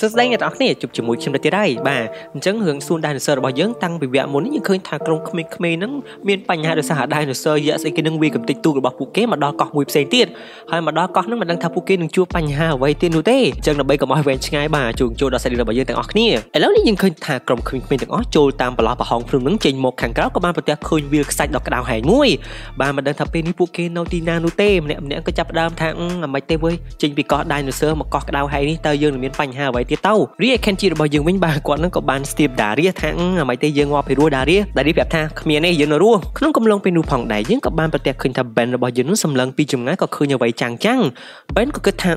សួស្តីអ្នកទាំងអស់គ្នាជួបជាមួយខ្ញុំទៅទៀតហើយបាទអញ្ចឹងរឿងសួន dinosaur របស់យើងតាំងពីវគ្គមុននេះយើងឃើញថាក្រុមក្មេងៗហ្នឹងមានបញ្ហាដោយសារ dinosaur យក្សស្អីគេនឹងវាកំទេចទូករបស់ពួកគេមកដល់កោះមួយផ្សេងទៀតហើយមកដល់កោះហ្នឹងមិនដឹងថាពួកគេនឹងជួបបញ្ហាអ្វីទៀតនោះទេអញ្ចឹងដើម្បីកុំឲ្យវែងឆ្ងាយបាទជួបចូលដល់សាច់រឿងរបស់យើងទាំងអស់គ្នាឥឡូវនេះយើងឃើញថាក្រុមក្មេងៗទាំងអស់ចូលតាមប្រឡោះប្រហោងភ្នំហ្នឹងចេញមកខាងក្រៅក៏បានប្រទះឃើញវាលខ្សាច់ដ៏ក្តៅហែងមួយបាទមិនដឹងថាពេលនេះពួកគេនៅទីណានោះទេម្នាក់ម្នាក់ក៏ចាប់ផ្ដើមថាអ្មិនទេវើយចេញពីកោះ dinosaur មកកោះក្តៅហែងនេះតើយើងនឹងមានបញ្ហាអ្វីទៀតទៅរីឯ Kenji របស់យើងវិញបាទគាត់នឹងក៏បាន Steve Daria ថាអ្មិនទេយើងងាប់ពីរស់ Daria Daria ប្រាប់ថាគ្មានទេយើងនៅរស់ក្នុងកំឡុងពេលនោះផងដែរយើងក៏បានប្រទះឃើញថា Ben របស់យើងនឹងសម្លឹងពីចម្ងាយក៏ឃើញអ្វីចាំងចាំង Ben ក៏គិតថា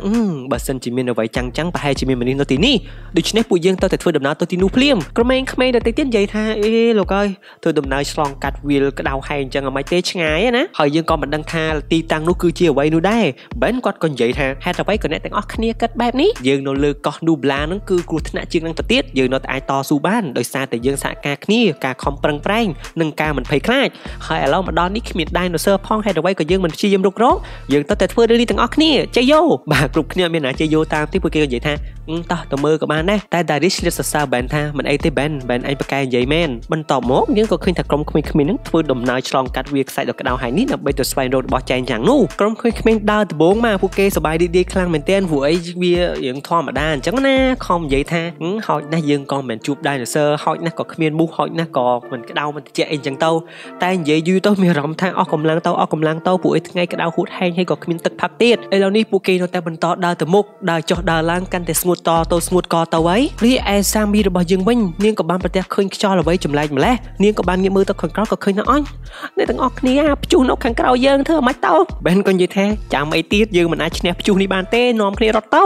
បើសិនជាមានអ្វីចាំងចាំងប្រហែលជាមានមនុស្សនៅទីនេះដូច្នេះពួកយើងទៅតែធ្វើដំណើរទៅទីនោះភ្លាមក្មេងៗដទៃទៀតនិយាយថាអេលោកអើយធ្វើដំណើរឆ្លងកាត់វាលក្តៅហែងអញ្ចឹងអ្មិនទេឆ្ងាយណាហើយយើងក៏មិនដឹងថាទីតាំងនោះគឺជាអ្វីនោះដែរ Ben គាត់ក៏និយាយថាហេតុអ្វីក៏អ្នកទាំងអស់គ្នាគិតបែបនេះយើងនៅលើកោះ Nubla ហ្នឹងគឺគ្រោះថ្នាក់ជាងនឹងទៅទៀតយើងនៅតែអាចតស៊ូបានដោយសារតែយើងសហការគ្នាការខំប្រឹងប្រែងនិងការមិនភ័យខ្លាចហើយឥឡូវមកដល់នេះគ្មាន dinosaur ផងហេតុអ្វីក៏យើងមិនព្យាយាមរុករកយើងទៅតែធ្វើរឿងនេះទាំងអស់គ្នាជ័យយោបាទគ្រប់គ្នាមានណាជ័យយោតាមទីពួកគេក៏និយាយថា តោះទៅមើលក៏បានដែរតែ Darius ឆ្លៀតសរសើរ Ben ថាមិនអីទេ Ben Ben អញប្រកែនិយាយមែនបន្ទាប់មកយើងក៏ឃើញថាក្រុមក្មេងៗហ្នឹងធ្វើដំណើរឆ្លងកាត់វាខ្សាច់ដ៏ក្តៅហើយនេះដើម្បីទៅស្វែងរករបស់ចែងយ៉ាងនោះក្រុមក្មេងៗដើរដំបងមកពួកគេសប្បាយរីករាយខ្លាំងមែនទែនព្រោះអីវារឿងធម្មតាអញ្ចឹងណាខំនិយាយថាហោចណាស់យើងក៏មិនជួប dinosaur ហោចណាស់ក៏គ្មានមូសហោចណាស់ក៏មិនក្តៅមិនត្រជាក់អីអញ្ចឹងទៅតែនិយាយយូរទៅមានអារម្មណ៍ថាអស់កម្លាំងទៅអស់កម្លាំងទៅពួកអីថ្ងៃក្តៅហួតហែងហើយក៏គ្មានទឹកផឹកទៀតឥឡូវនេះពួកគេនៅតែបន្តដើរទៅមុខដើរចុះដើរឡើងកាន់តែស្ងួតតទៅស្ងួតកទៅហើយរីឯសាមីរបស់យើងវិញនាងក៏បានប្រទះឃើញខ្យល់អ្វីចម្លែកម្លេះនាងក៏បានងាកមើលទៅខាងក្រៅក៏ឃើញថាអញអ្នកទាំងអស់គ្នាព្យុះនៅខាងក្រៅយើងធ្វើមិនទៅបែនក៏និយាយថាចាំអីទៀតយើងមិនអាចឈ្នះព្យុះនេះបានទេនាំគ្នារត់ទៅ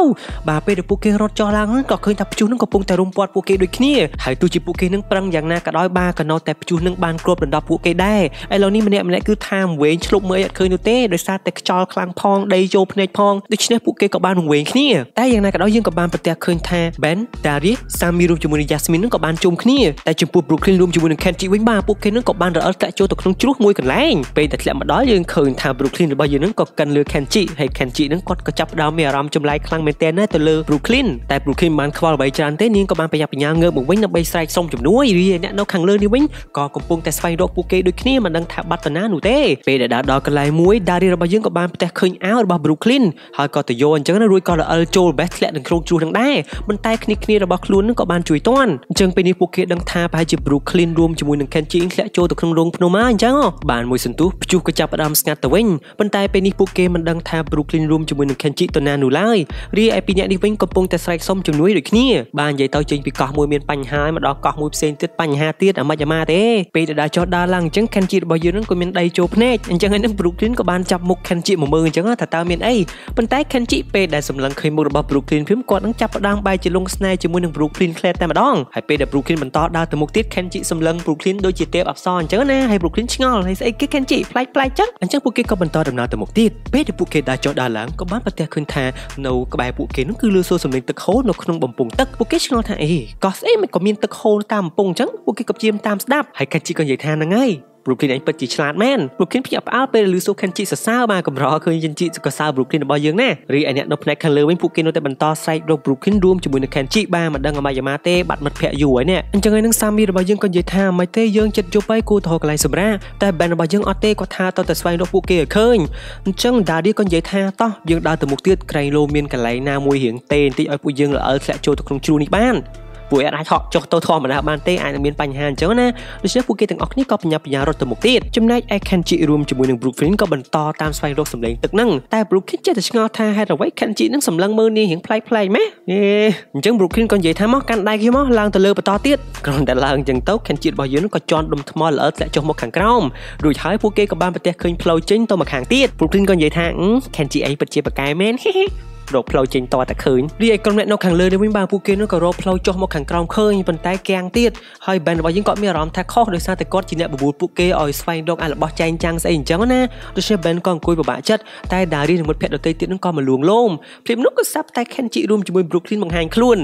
បាទពេលដែលពួកគេរត់ចុះឡើងក៏ឃើញថាព្យុះនឹងកំពុងតែរុំព័ទ្ធពួកគេដូចគ្នាហើយទោះជាពួកគេនឹងប្រឹងយ៉ាងណាក៏ដោយបាទក៏នៅតែព្យុះនឹងបានគ្របដណ្ដប់ពួកគេដែរឥឡូវនេះម្នាក់ម្នាក់គឺថាវែងឆ្លុបមើលអត់ឃើញនោះទេដោយសារតែខ្យល់ខ្លាំងផងដីចូលភ្នែកផងដូច្នេះពួកគេក៏បានវែងគ្នាតែយ៉ាងណាក៏ដោយយើងក៏បានប្រទះឃើញថា Ben Daria Sami រួមជាមួយនឹង Yasmin នឹងក៏បានជុំគ្នាតែចំពោះ Brooklyn រួមជាមួយនឹង Kenji វិញបាទពួកគេនឹងក៏បានរអិលធ្លាក់ចូលទៅក្នុងជ្រោះមួយកន្លែងពេលតែធ្លាក់មកដល់យើងឃើញថា Brooklyn របស់យើងនឹងក៏កិនលើ Kenji ហើយ Kenji នឹងគាត់ក៏ចាប់ផ្ដើមមានអារម្មណ៍ចម្លែកខ្លាំងមែនទែនណាទៅលើ Brooklyn តែ Brooklyn បានខ្វល់អ្វីច្រើនទេនាងក៏បានប្រញាប់ប្រញាល់ងើបមកវិញដើម្បីស្រែកសុំជំនួយរីឯអ្នកនៅខាងលើនេះវិញក៏កំពុងតែស្វែងរកពួកគេដូចគ្នាមិនដឹងថាបាត់ទៅណានោះទេពេលដែលដល់ដល់កន្លែងមួយ Daria របស់យើងក៏បានផ្ទះឃើញអាវរបស់ Brooklyn ហើយក៏ទៅយកអញ្ចឹងរួចក៏រអិលចូល best ធ្លាក់នឹងក្នុងជ្រោះនឹងដែរប៉ុន្តែគ្នាគ្នារបស់ខ្លួននឹងក៏បានជួយតាន់អញ្ចឹងពេលនេះពួកគេដឹងថាប្រហែលជា Brooklyn រួមជាមួយនឹង Kenji ធ្លាក់ចូលទៅក្នុងរោងភ្នំមកអញ្ចឹងបានមួយសន្ទុះព្យុះក៏ចាប់ផ្ដើមស្ងាត់ទៅវិញប៉ុន្តែពេលនេះពួកគេមិនដឹងថា Brooklyn រួមជាមួយនឹង Kenji ទៅណានោះឡើយរីឯពីរនាក់នេះវិញកំពុងតែស្រែកសុំជំនួយដូចគ្នាបាននិយាយទៅចេញពីកោះមួយមានបញ្ហាមកដល់កោះមួយផ្សេងទៀតបញ្ហាទៀតអាម៉េចអាម៉ាទេពេលដែលដើរចុះដើរឡើងអញ្ចឹង Kenji របស់យើងនឹងក៏មានដីចូលភ្នែកអញ្ចឹងហើយនឹង Brooklyn ក៏បានចាប់មុខ Kenji មកមើលអញ្ចឹងថាតើមានអីប៉ុន្តែ Kenji ពេលដែលសម្លឹងឃើញមុខរបស់ Brooklyn ព្រមគាត់នឹងចាប់ផ្ដើមបែរជាលងស្នេហ៍ជាមួយនឹង Brooklyn ខ្លែតែម្ដងហើយពេលដែល Brooklyn បន្តដើរទៅមុខទៀត Kenji សម្លឹង Brooklyn ដូចជាទេពអប្សរអញ្ចឹងណាហើយ Brooklyn ឆ្ងល់ហើយស្អីគេ Kenji ប្លែកប្លែកចឹងអញ្ចឹងពួកគេក៏បន្តដំណើរទៅមុខទៀតពេលដែលពួកគេដើរចុះដើរឡើងក៏បានប្រទះឃើញថានៅក្បែរពួកគេនោះគឺលើសួរសម្លេងទឹកហូរនៅក្នុងបំពង់ទឹកពួកគេឆ្ងល់ថាអេកោះស្អីមិនក៏មានទឹកហូរតាមបំពង់អញ្ចឹងពួកគេក៏ព្យាយាមតាមស្ដាប់ហើយ Kenji ក៏និយាយថាហ្នឹងហើយ Brooklyn ឯងពិតជាឆ្លាតមែន Brooklyn ភ្ញាក់ផ្អើលពេលឮសូ Kenji សរសើរបាទកម្រឃើញ Kenji ក៏សើ Brooklyn របស់យើងណារីឯអ្នកនៅផ្នែកខាងលើវិញពួកគេនៅតែបន្តស្រែករក Brooklyn រួមជាមួយនឹង Kenji បាទមិនដឹងអាម៉េចអាម៉ាទេបាត់មិត្តភ័ក្ដិយូរហើយនេះអញ្ចឹងហើយនឹង Sammy របស់យើងក៏និយាយថាមិនទេយើងចិត្តយប់ហើយគួរទៅរកកន្លែងសម្រាកតែ Ben របស់យើងអត់ទេគាត់ថាតើតែស្វែងរកពួកគេឲ្យឃើញអញ្ចឹង Daddy ក៏និយាយថាតោះយើងដើរទៅមុខទៀតក្រែងលោមានកន្លែងណាមួយរៀងទេបន្តិចឲ្យពួកយើងរអិលធ្លាក់ចូលទៅក្នុងជ្រោះនេះបាន ពួកអាចហក់ចុះទៅធម្មតាបានទេអាចនឹងមានបញ្ហាអញ្ចឹងណាដូច្នេះពួកគេទាំងអស់គ្នាក៏បញ្ញាបញ្ញារត់ទៅមុខទៀតចំណែកឯ Kenji រួមជាមួយនឹង Brooklyn ក៏បន្តតាមស្វែងរកសម្លេងទឹកហ្នឹងតែ Brooklyn ចេះតែឆ្ងល់ថាហេតុអ្វី Kenji នឹងសម្លឹងមើលនាងរៀងប្លែកប្លែកម៉េះអេអញ្ចឹង Brooklyn ក៏និយាយថាមកកាន់ដៃគេមកឡើងទៅលើបន្តទៀតគ្រាន់តែឡើងអញ្ចឹងទៅ Kenji របស់យើងក៏ជន់ដុំថ្មល្អធ្លាក់ចុះមកខាងក្រោមរួចហើយពួកគេក៏បានប្រទះឃើញផ្លូវចេញទៅមកខាងទៀត Brooklyn ក៏និយាយថា Kenji ឯងពិតជាប្រកែមែន រកផ្លូវចេញតតែឃើញរីឯក្រុមអ្នកនៅខាងលើនេះវិញបាទពួកគេនោះក៏រកផ្លូវចុះមកខាងក្រោមឃើញប៉ុន្តែគាំងទៀតហើយ band របស់យើងក៏មានអារម្មណ៍ថាខុសដោយសារតែគាត់ជាអ្នកបបួលពួកគេឲ្យស្វែងរកអារបស់ចែងចាំងស្អីអញ្ចឹងណាដូច្នេះ band ក៏អង្គុយពិបាកចិត្តតែ Dari និងមិត្តភក្តិដទៃទៀតនឹងក៏មកលួងលោមភ្លាមនោះក៏សាប់តែ Kenji រួមជាមួយ Brooklyn បង្ហាញខ្លួន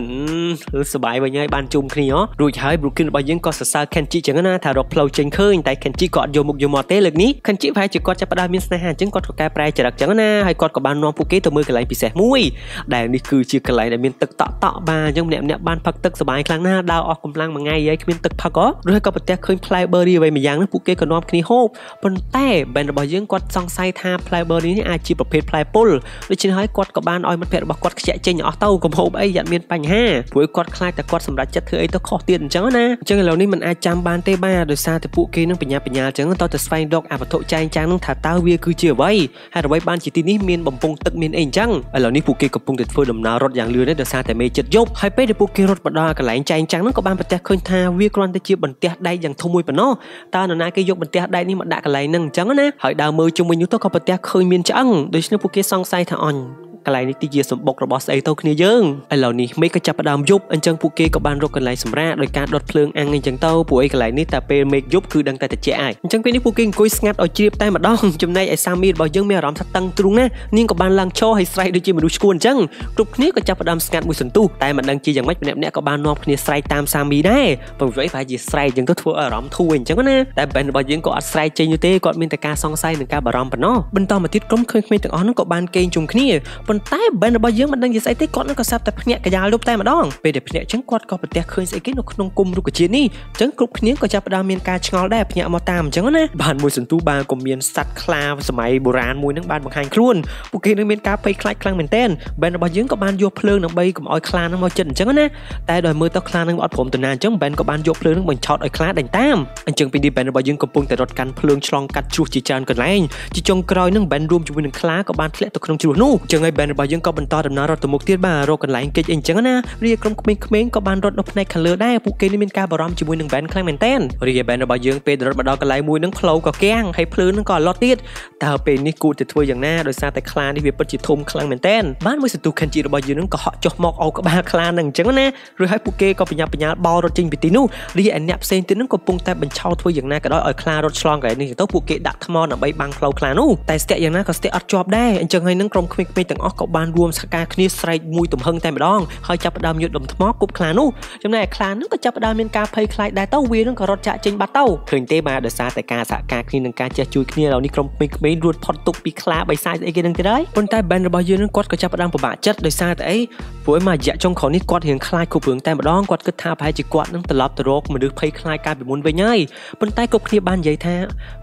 សប្បាយវិញហើយបានជុំគ្នារួចហើយ Brooklyn របស់យើងក៏សរសើរ Kenji ចឹងណាថារកផ្លូវចេញឃើញតែ Kenji ក៏អត់យកមុខយកមាត់ទេលើកនេះ Kenji ប្រហែលជាគាត់ចាប់ផ្ដើមមានស្នេហាអញ្ចឹងគាត់ក៏កែប្រែចរិតចឹងណាហើយគាត់ក៏បាននាំពួកគេទៅមើលកន្លែងពិសេសមួយមួយដែលនេះគឺជាកន្លែងដែលមានទឹកតក់តក់បាទអញ្ចឹងម្នាក់ម្នាក់បានផឹកទឹកសប្បាយខ្លាំងណាស់ដើរអស់កម្លាំងមួយថ្ងៃហើយគ្មានទឹកផឹកហ៎ឬក៏ប្រទះឃើញផ្លែ berry អ្វីមួយយ៉ាងហ្នឹងពួកគេក៏នាំគ្នាហូបប៉ុន្តែ band របស់យើងគាត់សង្ស័យថាផ្លែ berry នេះអាចជាប្រភេទផ្លែពុលដូច្នេះហើយគាត់ក៏បានឲ្យមិត្តភ័ក្តិរបស់គាត់ខ្ជាក់ចេញអស់ទៅកុំហូបអីយ៉ាត់មានបញ្ហាព្រោះគាត់ខ្លាចតែគាត់សម្រេចចិត្តធ្វើអីទៅខុសទៀតអញ្ចឹងណាអញ្ចឹងឥឡូវនេះมันអាចចាំបានទេបាទដោយសារតែពួកគេនឹងបញ្ញាបញ្ញាអញ្ចឹងតើទៅស្វែងរកអវត្ថុចែងចាំងនឹងថាតើវាគឺជាអ្វីហើយអ្វីបានជាទីនេះមានបំពង់ទឹកមានអីអញ្ចឹងឥឡូវនេះពួកគេកំពុងតែធ្វើដំណើររត់យ៉ាងលឿនដោយសារតែមេចិត្តយប់ហើយពេលដែលពួកគេរត់មកដល់កន្លែងចែងចាំងហ្នឹងក៏បានប្រទះឃើញថាវាគ្រាន់តែជាបន្ទះដែកយ៉ាងធំមួយប៉ុណ្ណោះតើនរណាគេយកបន្ទះដែកនេះមកដាក់កន្លែងហ្នឹងអញ្ចឹងណាហើយដើរមើលជុំវិញនោះទៅក៏ប្រទះឃើញមានឆ្អឹងដូច្នេះពួកគេសង្ស័យថាអញ កន្លែងនេះទីជាសម្បុករបស់ស្អីទៅគ្នាយើងឥឡូវនេះមេឃក៏ចាប់ផ្ដើមយប់អញ្ចឹងពួកគេក៏បានរកកន្លែងសម្រាកដោយការដុតភ្លើងអាំងអញ្ចឹងទៅពួកឯកន្លែងនេះតែពេលមេឃយប់គឺដឹងតែត្រជាក់ហើយអញ្ចឹងពេលនេះពួកគេអង្គុយស្ងាត់ឲ្យជ្រាបតែម្ដងចំណែកឯសាមីរបស់យើងមានអារម្មណ៍ថាតឹងទ្រូងណានាងក៏បានឡើងឈរហើយស្រែកដូចជាមនុស្សឈួនអញ្ចឹងគ្រប់គ្នាក៏ចាប់ផ្ដើមស្ងាត់មួយសន្ទុះតែមិនដឹងជាយ៉ាងម៉េចម្នាក់ម្នាក់ក៏បាននាំគ្នាស្រែកតាមសាមីដែរព្រោះវាប្រហែលជាស្រែកអញ្ចឹងទៅធ្វើឲ្យអារម្មណ៍ធូរអញ្ចឹងណាតែបែនរបស់យើងក៏អត់ស្រែកចេញនោះទេគាត់មានតែការសង្ស័យនិងការបារម្ភប៉ុណ្ណោះបន្តមកទៀតក្រុមក្មេងៗទាំងអស់ហ្នឹងក៏បានគេងជុំគ្នាប៉ុន្តែបែនរបស់យើងមិនដឹងជាស្អីទេគាត់នឹងក៏សាប់តែភ្ញាក់កយ៉ាលលុបតែម្ដងពេលដែលភ្ញាក់ចឹងគាត់ក៏ប្រទះឃើញស្អីគេនៅក្នុងគុំរុក្ខជាតិនេះចឹងគ្រប់គ្នាក៏ចាប់ផ្ដើមមានការឆ្ងល់ដែរភ្ញាក់មកតាមចឹងណាបានមួយសន្ទុះបានក៏មានសត្វខ្លាសម័យបុរាណមួយនឹងបានបង្ហាញខ្លួនពួកគេនឹងមានការភ័យខ្លាចខ្លាំងមែនទែនបែនរបស់យើងក៏បានយកភ្លើងដើម្បីកុំឲ្យខ្លានឹងមកចិត្តអញ្ចឹងណាតែដោយមើលទៅខ្លានឹងអត់ព្រមទៅណាអញ្ចឹងបែនក៏បានយកភ្លើងនឹងបញ្ឆោតឲ្យខ្លាដេញតាមអញ្ចឹងពីនេះបែនរបស់យើងកំពុងតែរត់កាន់ភ្លើងឆ្លងកាត់ជ្រោះជាច្រើនកន្លែងជាចុងក្រោយនឹងបែនរួមជាមួយនឹងខ្លាក៏បានធ្លាក់ទៅក្នុងជ្រោះនោះអញ្ចឹងហើយបែនរបស់យើងក៏បន្តដំណើររត់ទៅមុខទៀតបាទរកកន្លែងគេចអីចឹងណារីឯក្រុមក្មេងៗក៏បានរត់នៅផ្នែកខាងលើដែរពួកគេនេះមានការបារម្ភជាមួយនឹង band ខ្លាំងមែនតើរីឯ band របស់យើងពេលរត់មកដល់កន្លែងមួយនឹងផ្លូវក៏គាំងហើយភ្លើនឹងក៏អឡត់ទៀតតើពេលនេះគួរតែធ្វើយ៉ាងណាដោយសារតែខ្លានេះវាពិតជាធំខ្លាំងមែនតើបានមួយសន្ទុះខិនជីរបស់យើងនឹងក៏ហក់ចុះមកអោក្បាលខ្លានឹងអញ្ចឹងណាឬហើយពួកគេក៏បញ្ញាបញ្ញាបោរត់ចេញពីទីនោះរីឯអ្នកផ្សេងទៀតនឹងកំពុងតែបញ្ឆោតធ្វើយ៉ាងណាក៏ដោយឲ្យខ្លារត់ឆ្លងកន្លែងនេះទៅពួកគេដាក់ថ្មដើម្បីបាំងផ្លូវខ្លានោះតែស្ទាក់យ៉ាងណាក៏ស្ទាក់អត់ជាប់ដែរអញ្ចឹងហើយនឹងក្រុមក្មេងៗទាំងអស់ក៏បានរួមសហការគ្នាស្រែកមួយទំហឹងតែម្ដងហើយចាប់ផ្ដើមយកដុំថ្មគប់ខ្លានោះចំណែកខ្លានោះក៏ចាប់ផ្ដើមមានការភ័យខ្លាចដែរទៅវានឹងក៏រត់ចាក់ចេញបាត់ទៅឃើញទេបាទដោយសារតែការសហការគ្នានឹងការចេះជួយគ្នាឥឡូវនេះក្រុមក្មេងៗរួចផុតទុកពីខ្លាបិសាចស្អីគេនឹងទៀតហើយប៉ុន្តែ band របស់យើងនឹងគាត់ក៏ចាប់ផ្ដើមពិបាកចិត្តដោយសារតែអី ព្រោះមួយរយៈចុងក្រោយនេះគាត់រៀងខ្លាចគ្រប់រឿងតែម្ដងគាត់គិតថាប្រហែលជាគាត់នឹងត្រឡប់ទៅរកមនុស្សភ័យខ្លាចកាលពីមុនវិញហើយប៉ុន្តែគ្រប់គ្នាបាននិយាយថា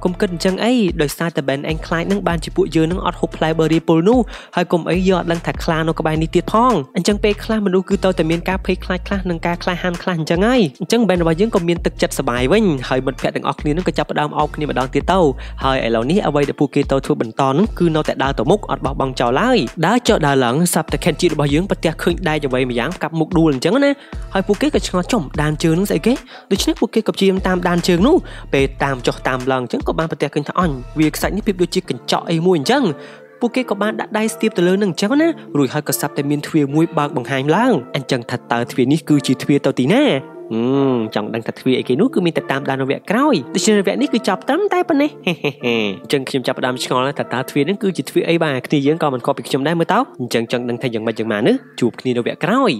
កុំគិតអញ្ចឹងអីដោយសារតែ band អេងខ្លាចនឹងបានជាពួកយើងនឹងអត់ហូបផ្លែ berry ពុលនោះហើយកុំអីយកអត់ដឹងថាខ្លានៅក្បែរនេះទៀតផងអញ្ចឹងពេលខ្លះមនុស្សគឺទៅតែមានការភ័យខ្លាចខ្លះនិងការក្លាហានខ្លះអញ្ចឹងហើយអញ្ចឹង band របស់យើងក៏មានទឹកចិត្តសប្បាយវិញហើយមិត្តភ័ក្តិទាំងអស់គ្នានឹងក៏ចាប់ផ្ដើមអោបគ្នាម្ដងទៀតទៅហើយឥឡូវនេះអ្វីដែលពួកគេទៅធ្វើបន្តនឹងគឺនៅតែដើរទៅមុខអត់បោះបង់ចោលឡើយដើរចុះដើរឡើងសាប់តែខេនជីរបស់យើងប្រទះឃើញដែកអ្វីម្យ៉ាងកាប់មុខដួលអញ្ចឹងណាហើយពួកគេក៏ឆ្ងល់ចំដានជើងនឹងស្អីគេដូច្នេះពួកគេក៏ព្យាយាមតាមដានជើងនោះពេលតាមចុះតាមឡើងអញ្ចឹងក៏បានប្រទះឃើញថាអញវាខ្សាច់នេះភាពដូចជាកញ្ចក់អីមួយអញ្ចឹងពួកគេក៏បានដាក់ដៃស្ទាបទៅលើនឹងអញ្ចឹងណារួចហើយក៏សាប់តែមានទ្វារមួយបើកបង្ហាញឡើងអញ្ចឹងថាតើទ្វារនេះគឺជាទ្វារទៅទីណាអឺ ចង់ដឹងថាទ្វារអីគេនោះគឺមានតែតាមដាននៅវគ្គក្រោយដូច្នេះវគ្គនេះគឺចប់ត្រឹមតែប៉ុណ្ណេះអញ្ចឹងខ្ញុំចាប់ផ្ដើមឆ្ងល់ថាតើទ្វារនេះគឺជាទ្វារអីបាទគ្នាយើងក៏មិនខកពីខ្ញុំដែរមើលតើអញ្ចឹងចង់ដឹងថាយ៉ាងម៉េចយ៉ាងម៉ានេះជួបគ្នានៅវគ្គក្រោយ